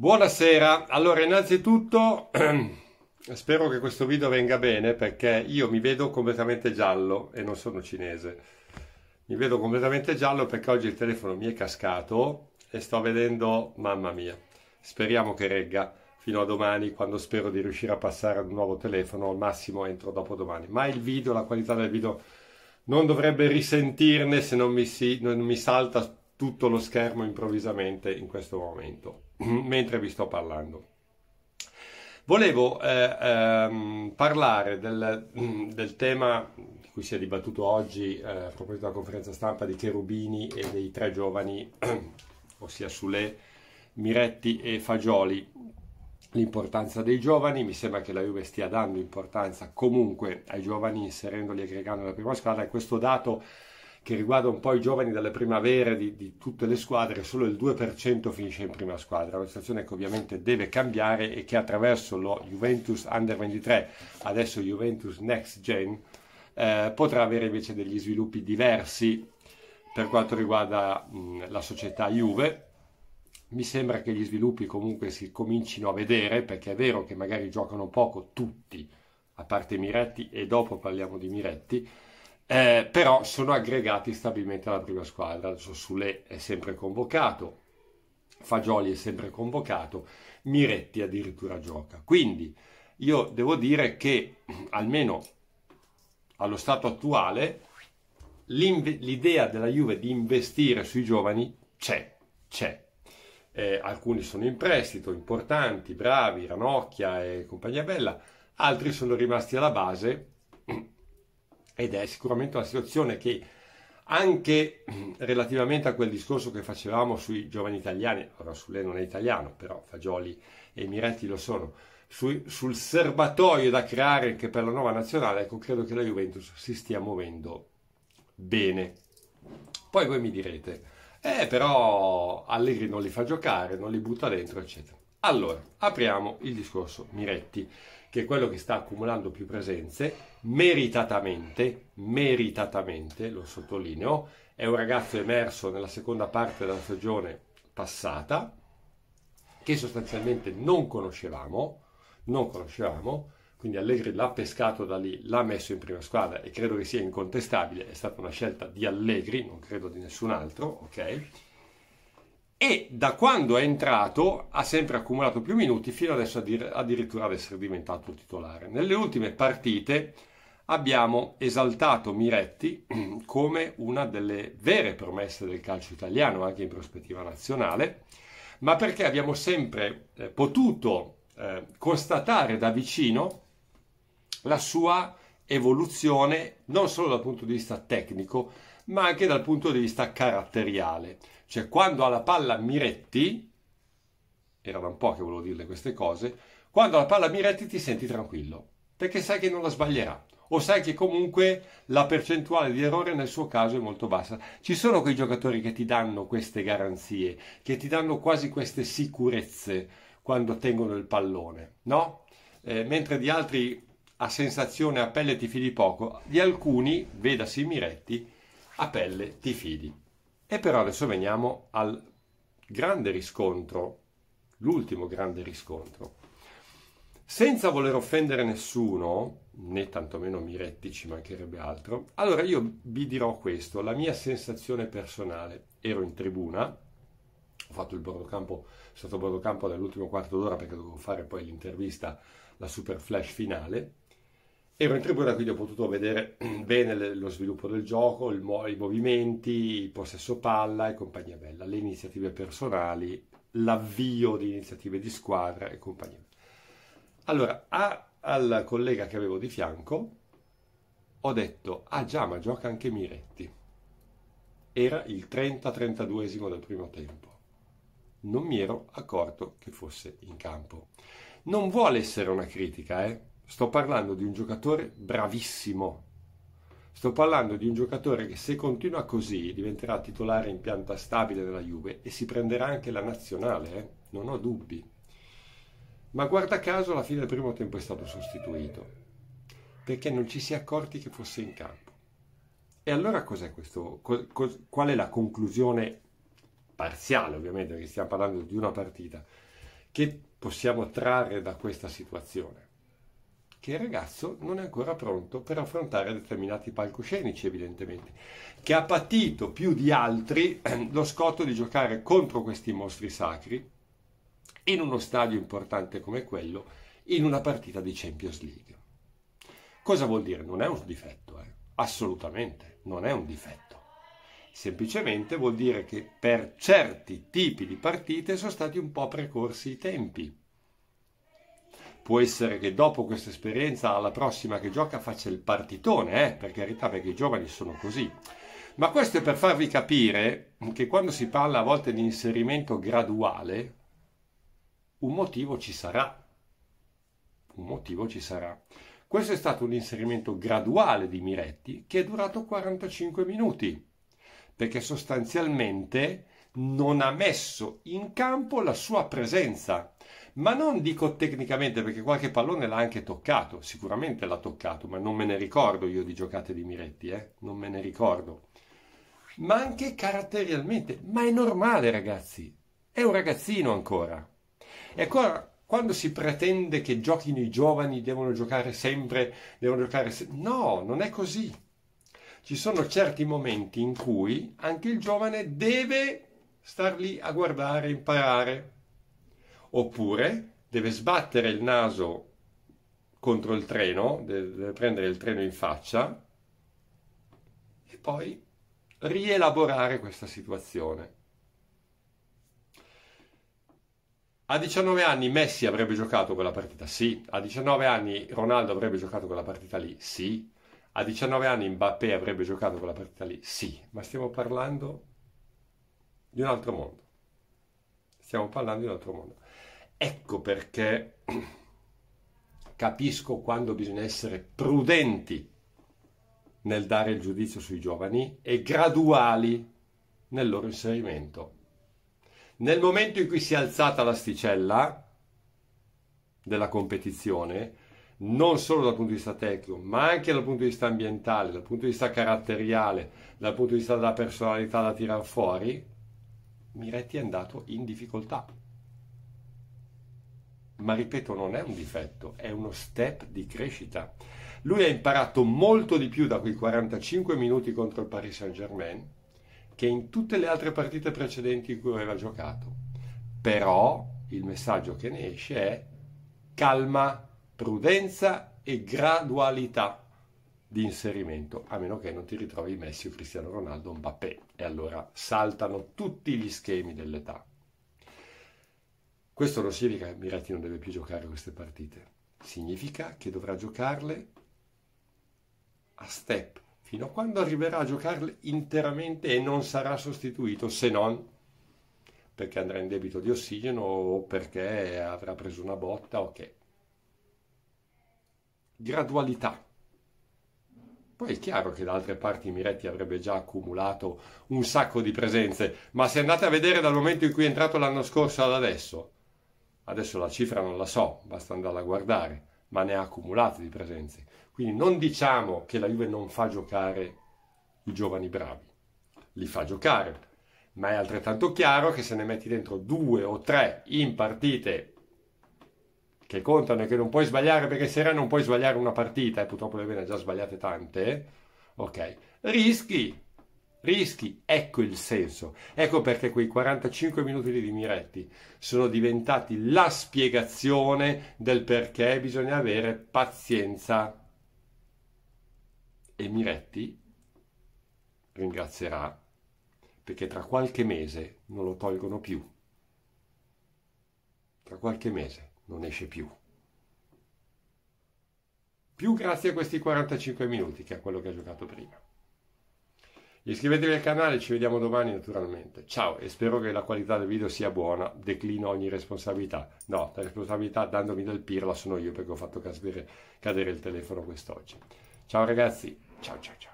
Buonasera, allora innanzitutto spero che questo video venga bene perché io mi vedo completamente giallo e non sono cinese. Mi vedo completamente giallo perché oggi il telefono mi è cascato e sto vedendo, mamma mia, speriamo che regga fino a domani quando spero di riuscire a passare ad un nuovo telefono, al massimo entro dopo domani. Ma il video, la qualità del video non dovrebbe risentirne se non mi, si, non mi salta tutto lo schermo improvvisamente in questo momento, mentre vi sto parlando. Volevo eh, ehm, parlare del, del, tema di cui si è dibattuto oggi eh, a proposito della conferenza stampa di Cherubini e dei tre giovani, ossia Sule, Miretti e Fagioli. L'importanza dei giovani, mi sembra che la Juve stia dando importanza comunque ai giovani inserendoli e aggregando la prima squadra e questo dato che riguarda un po' i giovani delle primavere di, di, tutte le squadre, solo il 2% finisce in prima squadra, una situazione che ovviamente deve cambiare e che attraverso lo Juventus Under 23, adesso Juventus Next Gen, eh, potrà avere invece degli sviluppi diversi per quanto riguarda mh, la società Juve. Mi sembra che gli sviluppi comunque si comincino a vedere, perché è vero che magari giocano poco tutti, a parte Miretti, e dopo parliamo di Miretti, eh, però sono aggregati stabilmente alla prima squadra. Adesso Sule è sempre convocato, Fagioli è sempre convocato, Miretti addirittura gioca. Quindi io devo dire che almeno allo stato attuale l'idea della Juve di investire sui giovani c'è, c'è. Eh, alcuni sono in prestito, importanti, bravi, Ranocchia e compagnia bella, altri sono rimasti alla base ed è sicuramente una situazione che anche relativamente a quel discorso che facevamo sui giovani italiani, ora Sule non è italiano, però Fagioli e Miretti lo sono, su, sul serbatoio da creare anche per la nuova nazionale, ecco, credo che la Juventus si stia muovendo bene. Poi voi mi direte, eh, però Allegri non li fa giocare, non li butta dentro, eccetera. Allora, apriamo il discorso Miretti che è quello che sta accumulando più presenze, meritatamente, meritatamente, lo sottolineo, è un ragazzo emerso nella seconda parte della stagione passata, che sostanzialmente non conoscevamo, non conoscevamo, quindi Allegri l'ha pescato da lì, l'ha messo in prima squadra e credo che sia incontestabile, è stata una scelta di Allegri, non credo di nessun altro, ok? E da quando è entrato ha sempre accumulato più minuti fino adesso addirittura ad essere diventato titolare. Nelle ultime partite abbiamo esaltato Miretti come una delle vere promesse del calcio italiano anche in prospettiva nazionale, ma perché abbiamo sempre eh, potuto eh, constatare da vicino la sua evoluzione non solo dal punto di vista tecnico, ma anche dal punto di vista caratteriale. Cioè, quando ha la palla Miretti, era da un po' che volevo dirle queste cose, quando ha la palla Miretti ti senti tranquillo, perché sai che non la sbaglierà, o sai che comunque la percentuale di errore nel suo caso è molto bassa. Ci sono quei giocatori che ti danno queste garanzie, che ti danno quasi queste sicurezze quando tengono il pallone, no? Eh, mentre di altri a sensazione a pelle ti fidi poco, di alcuni, vedasi Miretti, a pelle ti fidi. E però adesso veniamo al grande riscontro, l'ultimo grande riscontro. Senza voler offendere nessuno, né tantomeno Miretti, ci mancherebbe altro, allora io vi dirò questo, la mia sensazione personale. Ero in tribuna, ho fatto il bordocampo, a bordocampo nell'ultimo quarto d'ora perché dovevo fare poi l'intervista, la super flash finale, Ero in tribuna, quindi ho potuto vedere bene lo sviluppo del gioco, mo- i movimenti, il possesso palla e compagnia bella, le iniziative personali, l'avvio di iniziative di squadra e compagnia bella. Allora, a, al collega che avevo di fianco ho detto, ah già, ma gioca anche Miretti. Era il 30-32esimo del primo tempo. Non mi ero accorto che fosse in campo. Non vuole essere una critica, eh? Sto parlando di un giocatore bravissimo. Sto parlando di un giocatore che se continua così diventerà titolare in pianta stabile della Juve e si prenderà anche la nazionale, eh? non ho dubbi. Ma guarda caso alla fine del primo tempo è stato sostituito, perché non ci si è accorti che fosse in campo. E allora cos'è questo? qual è la conclusione parziale, ovviamente, perché stiamo parlando di una partita? Che possiamo trarre da questa situazione? Che il ragazzo non è ancora pronto per affrontare determinati palcoscenici, evidentemente, che ha patito più di altri lo scotto di giocare contro questi mostri sacri in uno stadio importante come quello, in una partita di Champions League. Cosa vuol dire? Non è un difetto, eh? assolutamente, non è un difetto semplicemente vuol dire che per certi tipi di partite sono stati un po' precorsi i tempi. Può essere che dopo questa esperienza alla prossima che gioca faccia il partitone, eh? per carità, perché i giovani sono così. Ma questo è per farvi capire che quando si parla a volte di inserimento graduale, un motivo ci sarà. Un motivo ci sarà. Questo è stato un inserimento graduale di Miretti che è durato 45 minuti perché sostanzialmente non ha messo in campo la sua presenza. Ma non dico tecnicamente perché qualche pallone l'ha anche toccato, sicuramente l'ha toccato, ma non me ne ricordo io di giocate di Miretti, eh? non me ne ricordo. Ma anche caratterialmente, ma è normale ragazzi, è un ragazzino ancora. E ancora quando si pretende che giochino i giovani devono giocare sempre, devono giocare se... No, non è così ci sono certi momenti in cui anche il giovane deve star lì a guardare, imparare, oppure deve sbattere il naso contro il treno, deve prendere il treno in faccia e poi rielaborare questa situazione. A 19 anni Messi avrebbe giocato quella partita? Sì. A 19 anni Ronaldo avrebbe giocato quella partita lì? Sì. A 19 anni Mbappé avrebbe giocato quella partita lì? Sì, ma stiamo parlando di un altro mondo. Stiamo parlando di un altro mondo. Ecco perché capisco quando bisogna essere prudenti nel dare il giudizio sui giovani e graduali nel loro inserimento. Nel momento in cui si è alzata l'asticella della competizione, non solo dal punto di vista tecnico, ma anche dal punto di vista ambientale, dal punto di vista caratteriale, dal punto di vista della personalità da tirare fuori, Miretti è andato in difficoltà. Ma ripeto, non è un difetto, è uno step di crescita. Lui ha imparato molto di più da quei 45 minuti contro il Paris Saint-Germain che in tutte le altre partite precedenti in cui aveva giocato. Però il messaggio che ne esce è calma, prudenza e gradualità di inserimento, a meno che non ti ritrovi Messi o Cristiano Ronaldo o Mbappé, e allora saltano tutti gli schemi dell'età. Questo non significa che Miretti non deve più giocare queste partite, significa che dovrà giocarle a step, fino a quando arriverà a giocarle interamente e non sarà sostituito, se non perché andrà in debito di ossigeno o perché avrà preso una botta, ok. Gradualità. Poi è chiaro che da altre parti Miretti avrebbe già accumulato un sacco di presenze, ma se andate a vedere dal momento in cui è entrato l'anno scorso ad adesso, adesso la cifra non la so, basta andarla a guardare, ma ne ha accumulate di presenze. Quindi non diciamo che la Juve non fa giocare i giovani bravi, li fa giocare, ma è altrettanto chiaro che se ne metti dentro due o tre in partite che contano e che non puoi sbagliare perché se non puoi sbagliare una partita e purtroppo le ne ha già sbagliate tante, ok, rischi, rischi, ecco il senso, ecco perché quei 45 minuti di Miretti sono diventati la spiegazione del perché bisogna avere pazienza e Miretti ringrazierà perché tra qualche mese non lo tolgono più. Tra qualche mese non esce più. Più grazie a questi 45 minuti che a quello che ha giocato prima. Iscrivetevi al canale, ci vediamo domani naturalmente. Ciao e spero che la qualità del video sia buona, declino ogni responsabilità. No, la responsabilità dandomi del pirla sono io perché ho fatto cadere, il telefono quest'oggi. Ciao ragazzi, ciao ciao ciao.